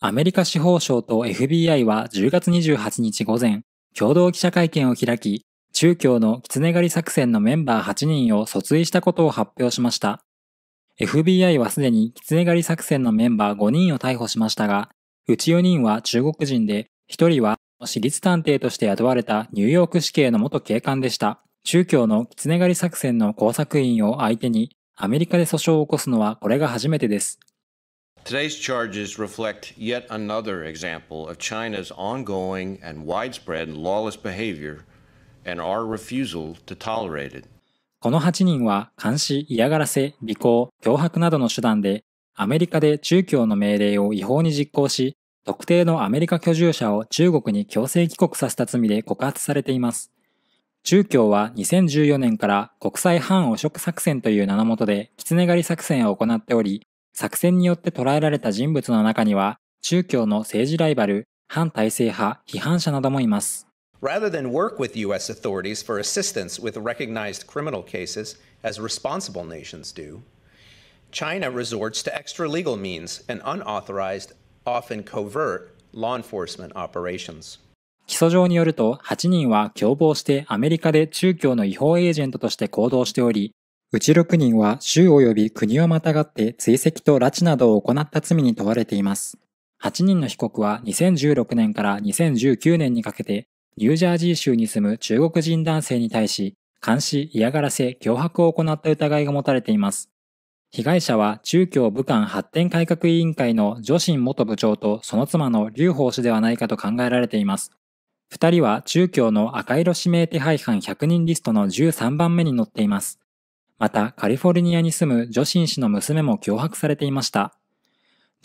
アメリカ司法省と FBI は10月28日午前、共同記者会見を開き、中共の狐狩り作戦のメンバー8人を訴追したことを発表しました。FBI はすでに狐狩り作戦のメンバー5人を逮捕しましたが、うち4人は中国人で、1人は私立探偵として雇われたニューヨーク市警の元警官でした。中共の狐狩り作戦の工作員を相手にアメリカで訴訟を起こすのはこれが初めてです。Today's charges reflect yet another example of China's ongoing and widespread lawless behavior and our refusal to tolerate it. この8人は監視、嫌がらせ、尾行、脅迫などの手段でアメリカで中共の命令を違法に実行し、特定のアメリカ居住者を中国に強制帰国させた罪で告発されています。中共は2014年から国際反汚職作戦という名のもとで狐狩り作戦を行っており、作戦によって捕らえられた人物の中には、宗教の政治ライバル、反体制派、批判者などもいます。Rather than work with U.S. authorities for assistance with recognized criminal cases, as responsible nations do, China resorts to extra legal means and unauthorized, often covert, law enforcement operations. 起訴状によると、8人は共謀してアメリカで中共の違法エージェントとして行動しており、うち6人は州及び国をまたがって追跡と拉致などを行った罪に問われています。8人の被告は2016年から2019年にかけてニュージャージー州に住む中国人男性に対し監視、嫌がらせ、脅迫を行った疑いが持たれています。被害者は中共武漢発展改革委員会の女神元部長とその妻の劉宝氏ではないかと考えられています。二人は中共の赤色指名手配犯100人リストの13番目に載っています。また、カリフォルニアに住む女神氏の娘も脅迫されていました。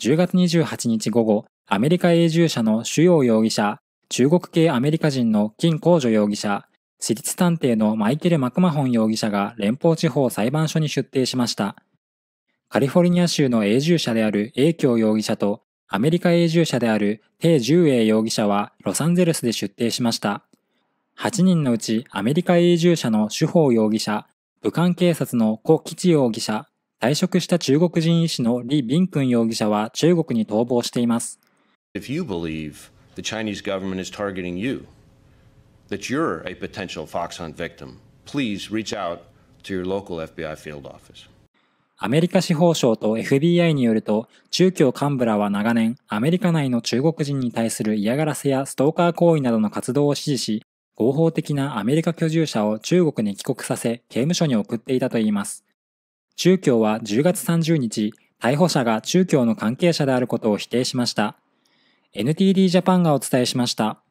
10月28日午後、アメリカ永住者の主要容疑者、中国系アメリカ人の金公助容疑者、私立探偵のマイケル・マクマホン容疑者が連邦地方裁判所に出廷しました。カリフォルニア州の永住者である永京容疑者とアメリカ永住者である鄭重英容疑者はロサンゼルスで出廷しました。8人のうちアメリカ永住者の主法容疑者、武漢警察の古吉容疑者、退職した中国人医師の李敏君容疑者は中国に逃亡しています。If you believe the Chinese government is targeting you, that you're a potential fox hunt victim, please reach out to your local FBI field office. アメリカ司法省と FBI によると、中共幹部らは長年、アメリカ内の中国人に対する嫌がらせやストーカー行為などの活動を指示し、合法的なアメリカ居住者を中国に帰国させ、刑務所に送っていたといいます。中共は10月30日、逮捕者が中共の関係者であることを否定しました。NTD ジャパンがお伝えしました。